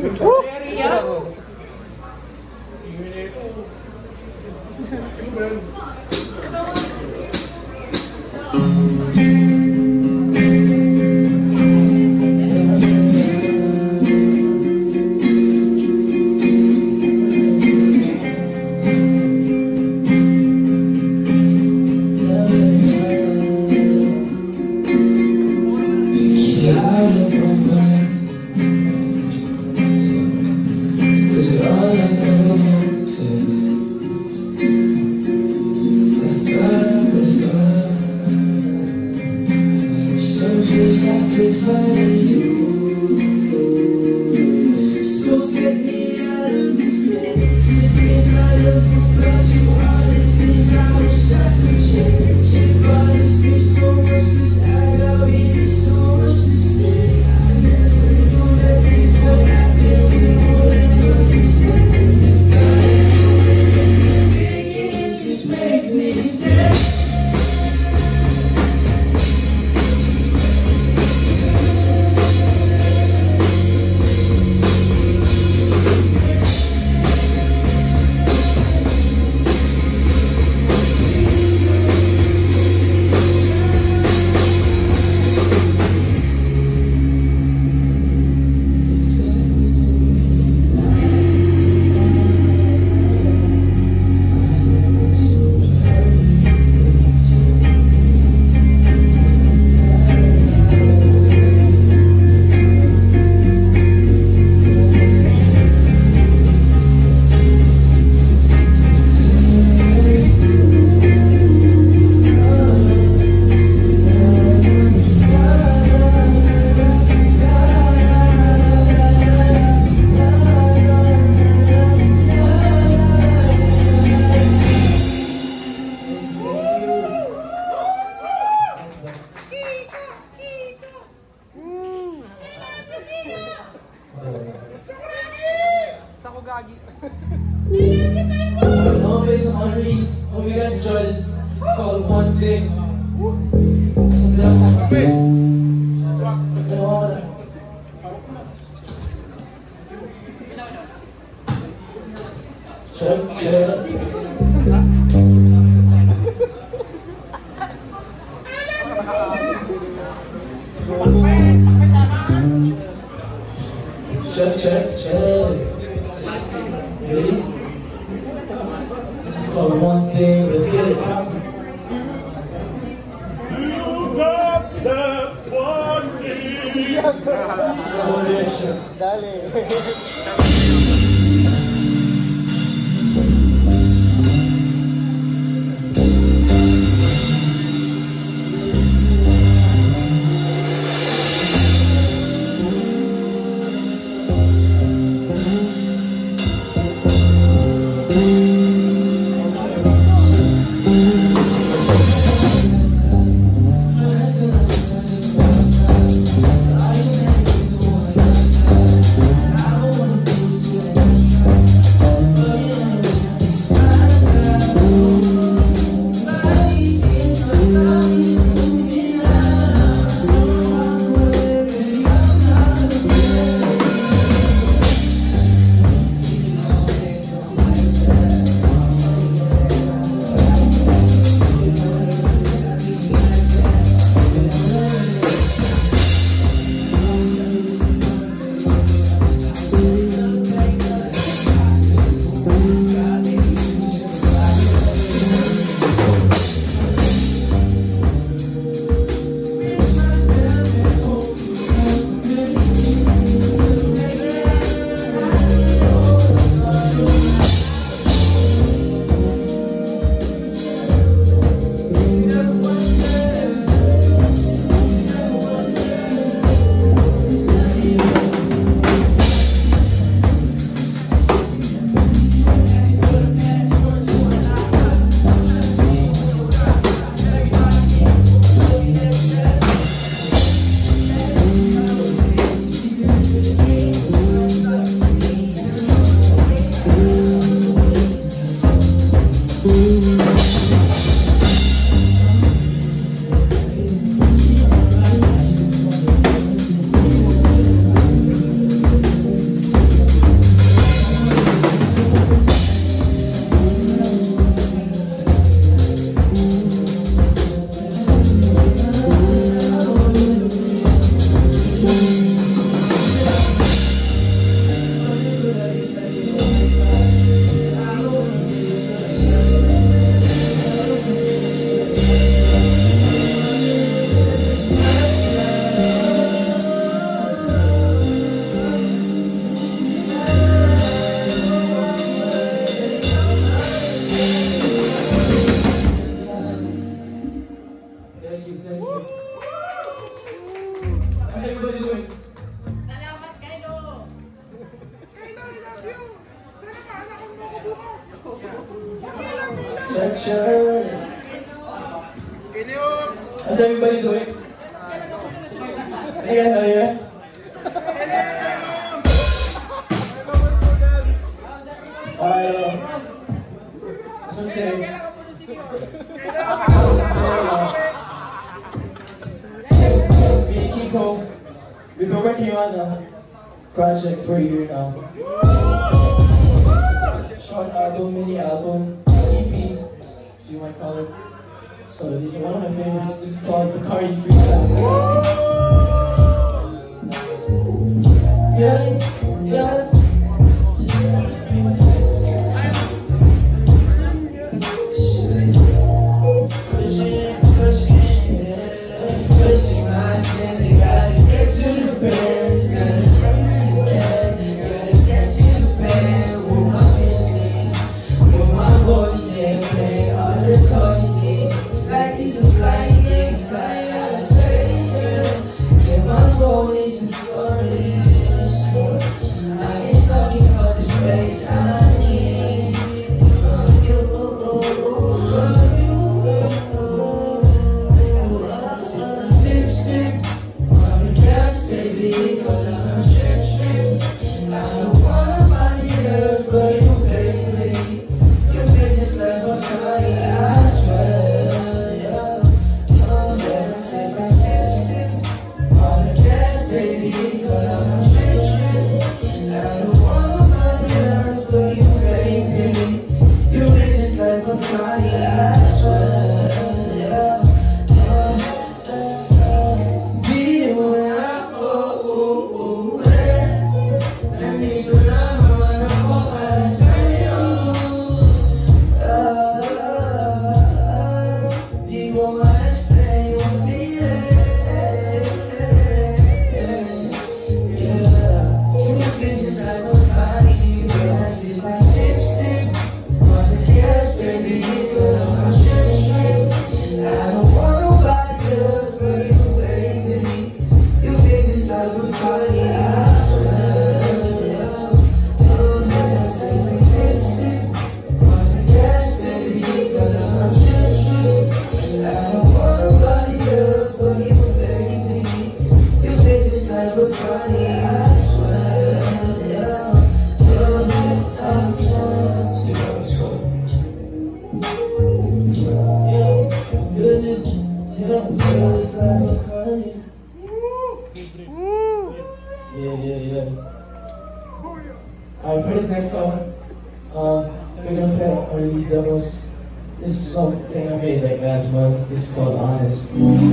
Very young. It's called one thing. Check, check. check, check, check. Ready? This is called one thing. Let's get it. Далее. Patay mo dito. Salamat, Kylo! Kylo, I love you! Sana paanakan mo ako bukas! Shut, shut! Kiniyos! Ang sabi ba dito eh? Ayan, ayan. We've been working on the project for a year now. Short album, mini album, EP, if you want call it. So these are one of my favorites. This is called Bacardi Freestyle. Yeah, yeah. Yeah. this.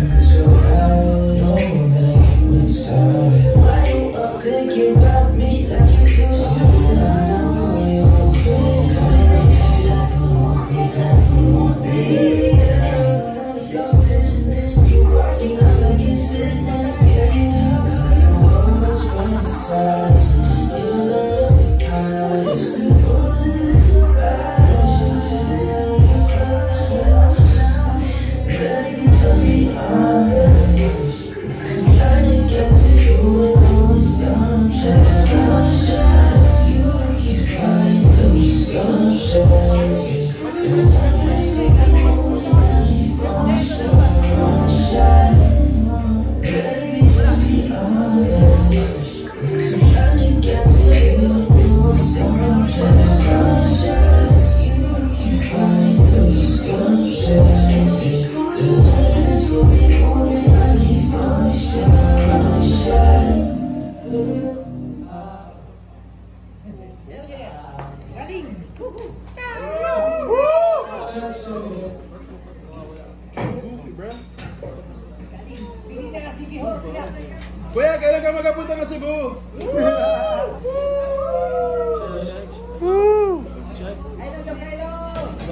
Yes.